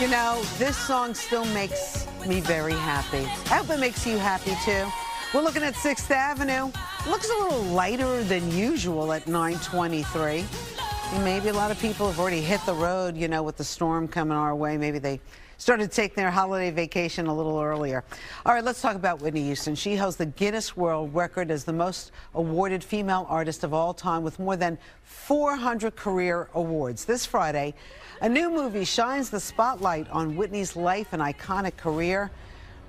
You know, this song still makes me very happy. I hope it makes you happy too. We're looking at 6th Avenue. Looks a little lighter than usual at 923. Maybe a lot of people have already hit the road, you know, with the storm coming our way. Maybe they started taking their holiday vacation a little earlier. All right, let's talk about Whitney Houston. She holds the Guinness World Record as the most awarded female artist of all time with more than 400 career awards. This Friday, a new movie shines the spotlight on Whitney's life and iconic career.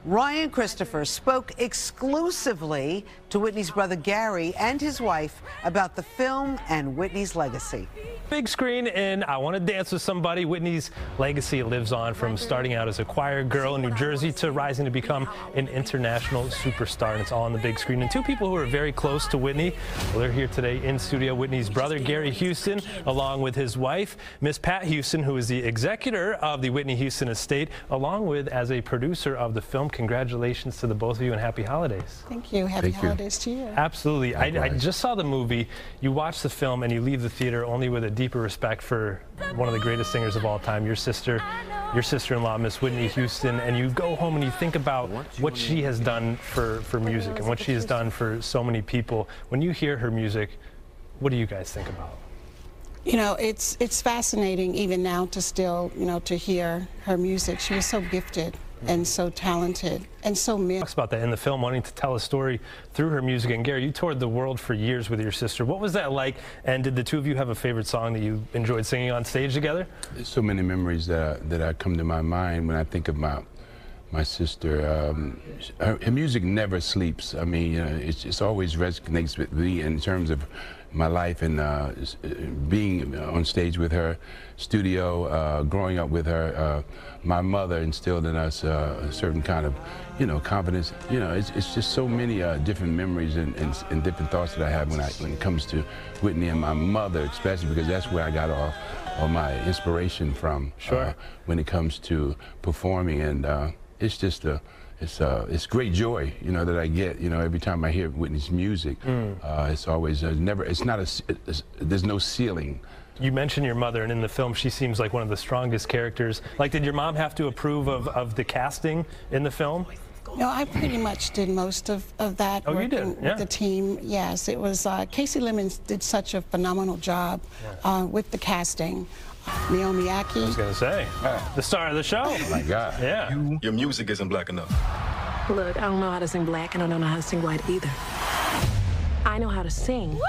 Ryan Christopher spoke exclusively to Whitney's brother Gary and his wife about the film and Whitney's legacy. Big screen in I Want to Dance with Somebody. Whitney's legacy lives on from starting out as a choir girl in New Jersey to rising to become an international superstar. And it's all on the big screen. And two people who are very close to Whitney, well, they're here today in studio. Whitney's brother, Gary Houston, along with his wife, Miss Pat Houston, who is the executor of the Whitney Houston estate, along with as a producer of the film. Congratulations to the both of you and happy holidays. Thank you. Happy Thank you. holidays to you. Absolutely. I, I just saw the movie. You watch the film and you leave the theater only with a deeper respect for one of the greatest singers of all time, your sister, your sister-in-law, Miss Whitney Houston, and you go home and you think about what she has done for, for music and what she has done for so many people. When you hear her music, what do you guys think about? You know, it's it's fascinating even now to still, you know, to hear her music. She was so gifted and so talented and so many. Talks about that in the film, wanting to tell a story through her music. And Gary, you toured the world for years with your sister. What was that like? And did the two of you have a favorite song that you enjoyed singing on stage together? There's so many memories that that come to my mind when I think about my sister. Um, her, her music never sleeps. I mean, know, it's, it's always resonates with me in terms of my life and uh, uh, being on stage with her, studio, uh, growing up with her. Uh, my mother instilled in us uh, a certain kind of, you know, confidence. You know, it's, it's just so many uh, different memories and, and, and different thoughts that I have when I when it comes to Whitney and my mother, especially because that's where I got all all my inspiration from. Sure. Uh, when it comes to performing, and uh, it's just a it's uh, it's great joy, you know, that I get, you know, every time I hear Whitney's music. Uh, it's always uh, never. It's not a. s- It's, there's no ceiling. You mentioned your mother, and in the film, she seems like one of the strongest characters. Like, did your mom have to approve of, of the casting in the film? No, I pretty much did most of, of that Oh, you did? Yeah. with the team. Yes, it was uh, Kasi Lemmons did such a phenomenal job uh, with the casting. Naomi I Aki. was gonna say, the star of the show. Oh My God. Yeah. Your music isn't black enough. Look, I don't know how to sing black and I don't know how to sing white either. I know how to sing.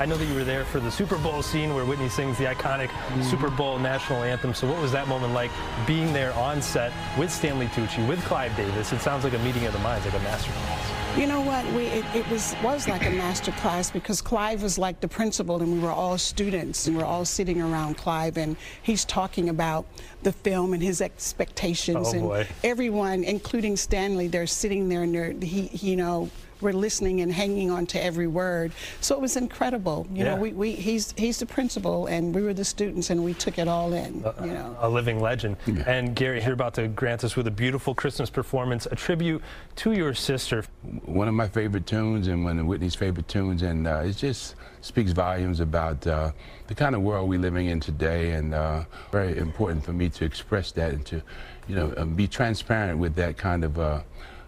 I know that you were there for the Super Bowl scene where Whitney sings the iconic mm-hmm. Super Bowl national anthem. So, what was that moment like being there on set with Stanley Tucci, with Clive Davis? It sounds like a meeting of the minds, like a masterclass. You know what? We it, it was was like a master class because Clive was like the principal, and we were all students, and we're all sitting around Clive, and he's talking about the film and his expectations, Oh, and boy. everyone, including Stanley, they're sitting there, and they're he, he, you know. We're listening and hanging on to every word, so it was incredible. You Yeah. know, we, we he's he's the principal, and we were the students, and we took it all in. Uh, you know. A living legend. And Gary, you're about to grant us with a beautiful Christmas performance, a tribute to your sister. one of my favorite tunes and one of Whitney's favorite tunes, and uh, it just speaks volumes about uh, the kind of world we're living in today, and uh, very important for me to express that and to, you know, uh, be transparent with that kind of uh,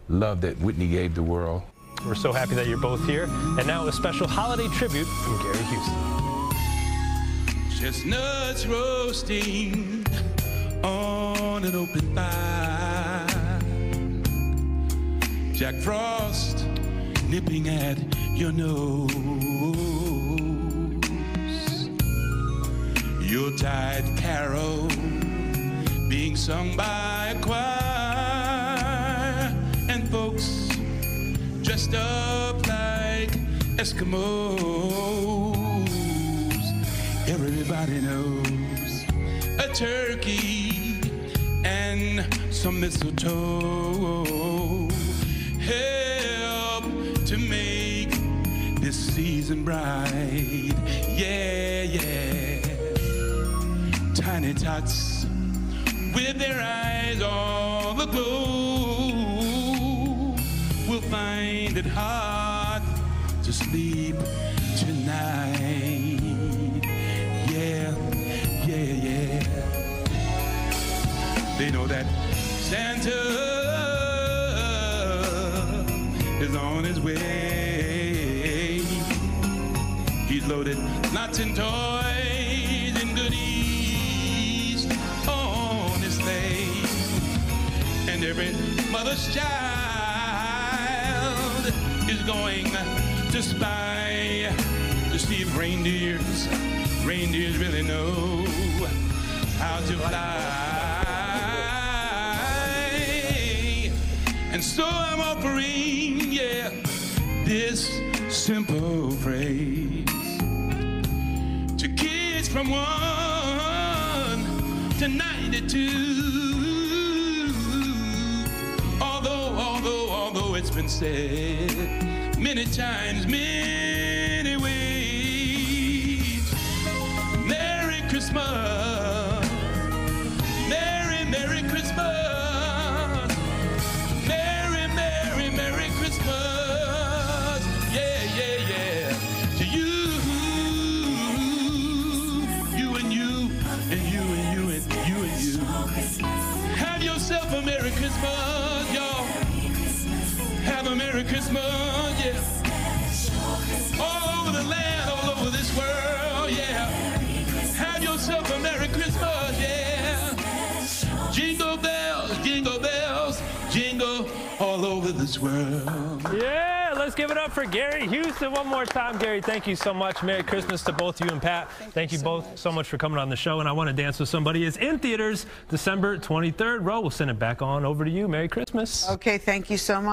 love that Whitney gave the world. We're so happy that you're both here. And now a special holiday tribute from Gary Houston. Chestnuts roasting on an open fire. Jack Frost nipping at your nose. Yuletide carol being sung by a choir. Eskimos. Everybody knows a turkey and some mistletoe help to make this season bright. Yeah, yeah. Tiny tots with their eyes all aglow will find it hard sleep tonight. Yeah, yeah, yeah. They know that Santa is on his way. He's loaded lots and toys and goodies on his sleigh. And every mother's child is going to spy to see if reindeers, reindeers really know how to fly. And so I'm offering, yeah, this simple phrase to kids from one to 92. Although, although, although it's been said many times, many ways. Merry Christmas. Merry, Merry Christmas. Merry, Merry, Merry Christmas. Yeah, yeah, yeah. To you, you and you, and you and you and you and you. Have yourself a Merry Christmas, y'all. Have a Merry Christmas, world. Yeah, let's give it up for Gary Houston one more time. Gary, thank you so much. Merry Christmas to both you and Pat. Thank, you, so both much. so much for coming on the show. And I Want to Dance with Somebody is in theaters December 23rd. Ro, we'll send it back on over to you. Merry Christmas. Okay, thank you so much.